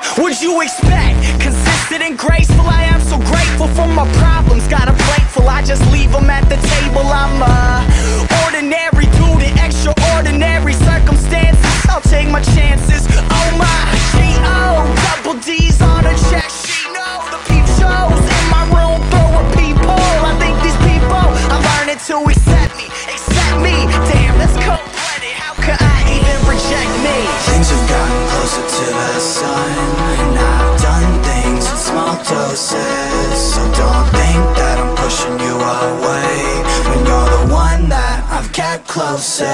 What'd you expect? Cause promises So don't think that I'm pushing you away. When you're the one that I've kept closest.